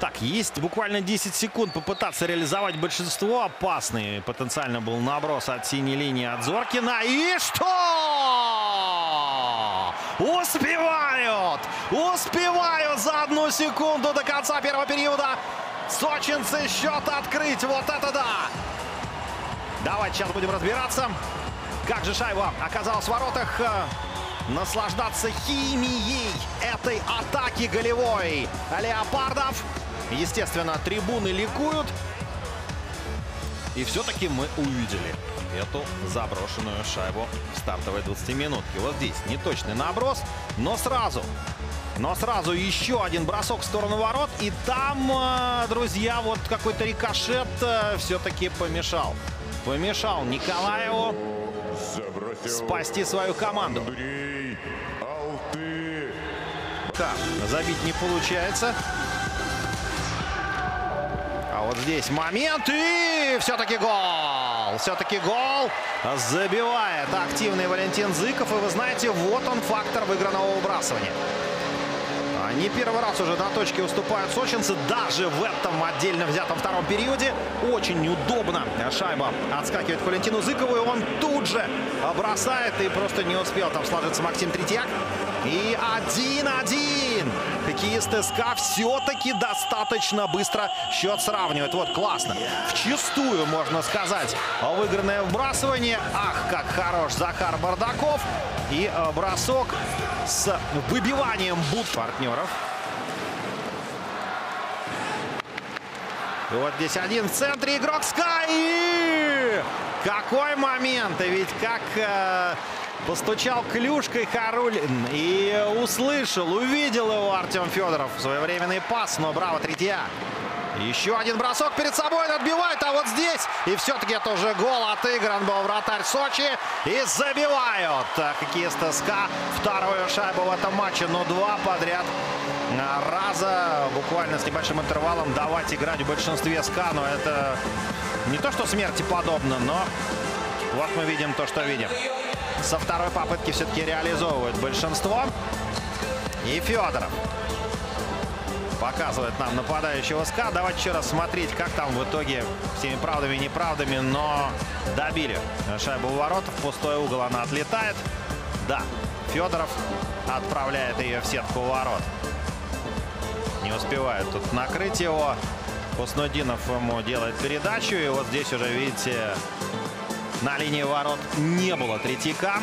Так, есть буквально 10 секунд попытаться реализовать большинство. Опасный потенциально был наброс от синей линии от Зоркина. И что? Успевают! Успевают за одну секунду до конца первого периода. Сочинцы счет открыть. Вот это да! Давайте сейчас будем разбираться. Как же шайба оказалась в воротах. Наслаждаться химией этой атаки голевой. Леопардов. Естественно, трибуны ликуют. И все-таки мы увидели эту заброшенную шайбу в стартовой 20 минутке. Вот здесь неточный наброс, но сразу, но сразу еще один бросок в сторону ворот. И там, э, друзья, вот какой-то рикошет э, все-таки помешал. Помешал Николаеву спасти свою команду. Андрей. Да, забить не получается. Вот здесь момент и все-таки гол. Все-таки гол забивает активный Валентин Зыков. И вы знаете, вот он фактор выигранного выбрасывания. Не первый раз уже на точке уступают сочинцы. Даже в этом отдельно взятом втором периоде. Очень неудобно. Шайба отскакивает к Валентину Зыкову. И он тут же бросает. И просто не успел там сложиться Максим Третьяк. И 1-1. Хоккеист СК все-таки достаточно быстро счет сравнивает. Вот классно. Вчистую, можно сказать, выигранное вбрасывание. Ах, как хорош Захар Бардаков. И э, бросок с выбиванием бут партнеров. И вот здесь один в центре игрок СКА. И какой момент! И ведь как э, постучал клюшкой Харулин и услышал, увидел его Артем Федоров. Своевременный пас, но браво, третья. Еще один бросок перед собой он отбивает, а вот здесь и все-таки это уже гол отыгран был вратарь Сочи и забивают хоккеисты СКА вторую шайбу в этом матче, но два подряд раза буквально с небольшим интервалом давать играть в большинстве СКА, но это не то что смерти подобно, но вот мы видим то, что видим. Со второй попытки все-таки реализовывает большинство. И Федоров показывает нам нападающего СКА. Давайте еще раз смотреть, как там в итоге всеми правдами и неправдами, но добили шайбу в ворота. В пустой угол она отлетает. Да, Федоров отправляет ее в сетку ворот. Не успевает тут накрыть его. Хуснудинов ему делает передачу. И вот здесь уже, видите, на линии ворот не было третьяка.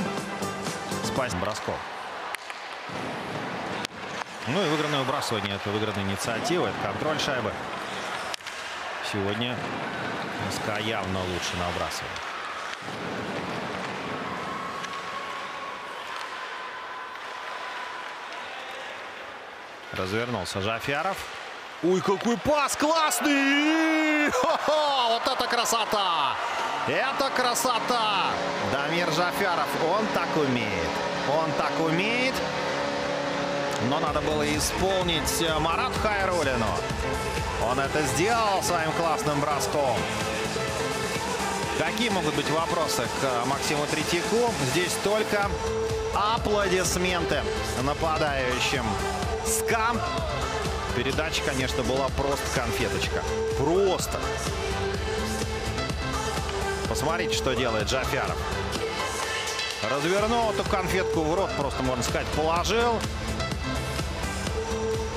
Спас бросков. Ну и выигранное выбрасывание. Это выигранная инициатива. Это контроль шайбы. Сегодня СКА явно лучше на выбрасывание. Развернулся Жафяров. Ой, какой пас классный! Хо-хо, вот это красота! Это красота! Дамир Жафяров, он так умеет. Он так умеет. Но надо было исполнить Марат Хайрулину. Он это сделал своим классным броском. Какие могут быть вопросы к Максиму Третьяку? Здесь только аплодисменты нападающим СКА. Передача, конечно, была просто конфеточка. Просто. Посмотрите, что делает Джафяров. Развернул эту конфетку в рот, просто, можно сказать, положил.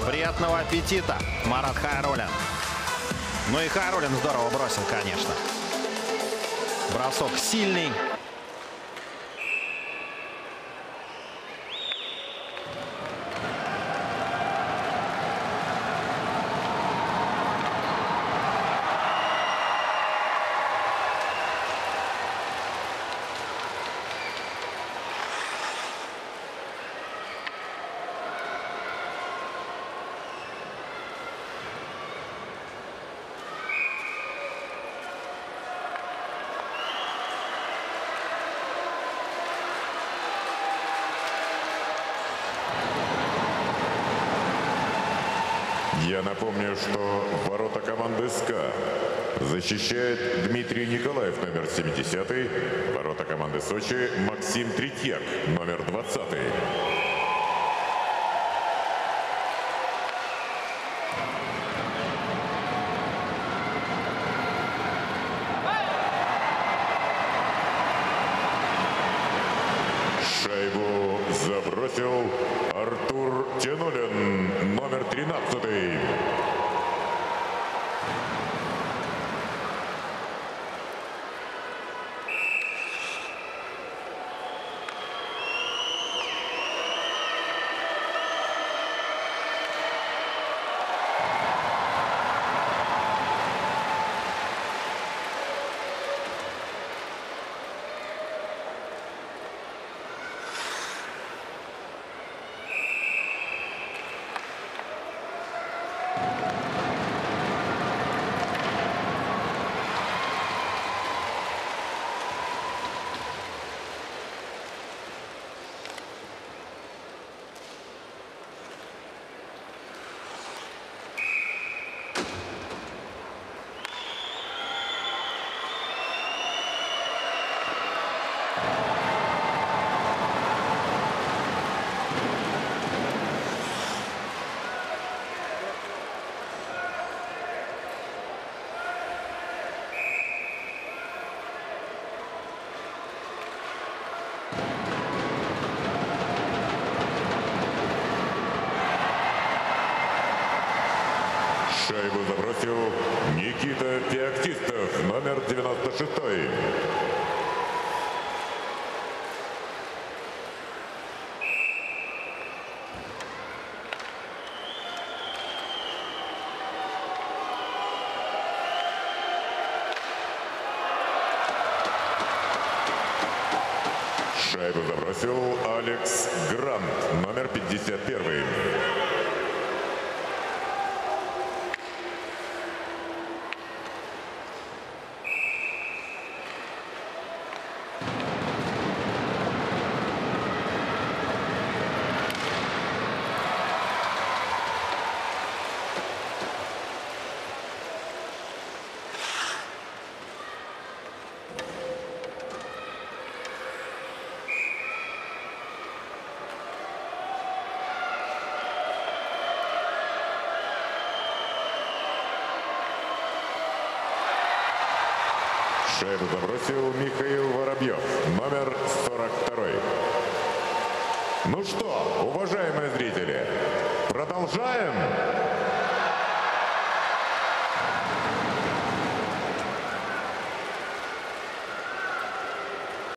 Приятного аппетита, Марат Хайрулин. Ну и Хайрулин здорово бросил, конечно. Бросок сильный. Я напомню, что ворота команды СКА защищает Дмитрий Николаев, номер 70 Ворота команды Сочи Максим Третьяк, номер 20 забросил Артур Тянулин, номер 13. Шайбу забросил Никита Феоктистов, номер 96. Шайбу забросил Алекс Грант, номер 51. Шайбу забросил Михаил Воробьев, номер 42. Ну что, уважаемые зрители, продолжаем?